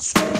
Sports.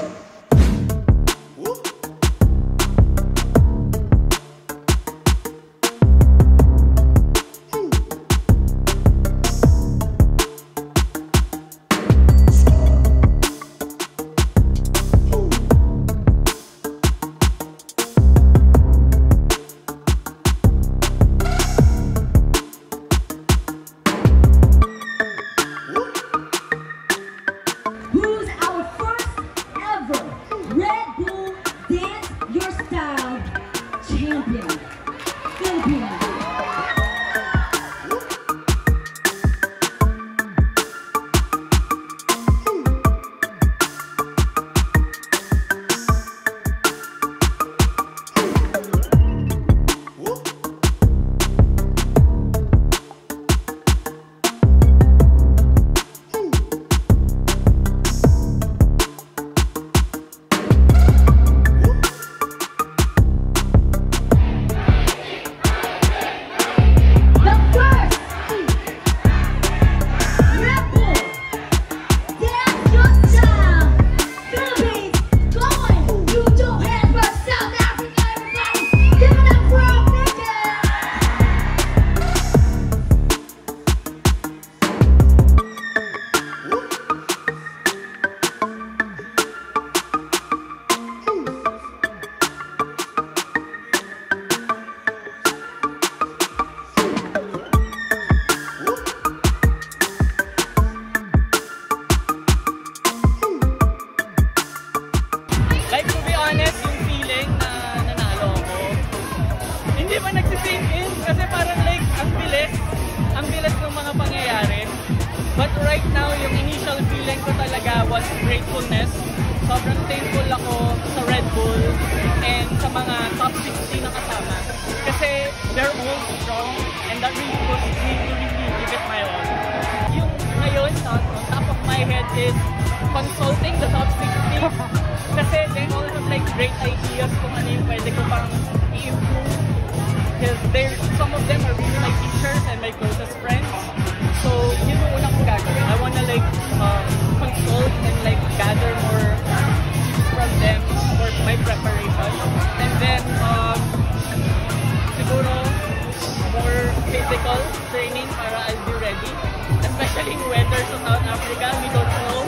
But right now, yung initial feeling ko talaga was gratefulness. Sobrang thankful ako sa Red Bull and sa mga top 60 na kasama. Kasi they're all strong and that really pushes me to really give it my all. Yung ngayon, on top of my head is consulting the top 60 kasi they all have like great ideas kung ano yung pwede ko pang i-improve because some of them are really my teachers and my closest friends so yun yung unang gagawin I wanna like um, consult and like gather more from them for my preparation and then um, siguro more physical training para I'll be ready. Especially in weather sa South Africa, we don't know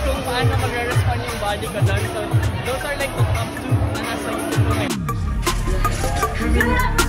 kung paano magre-respond yung body ko doon. So, those are like the top two na YouTube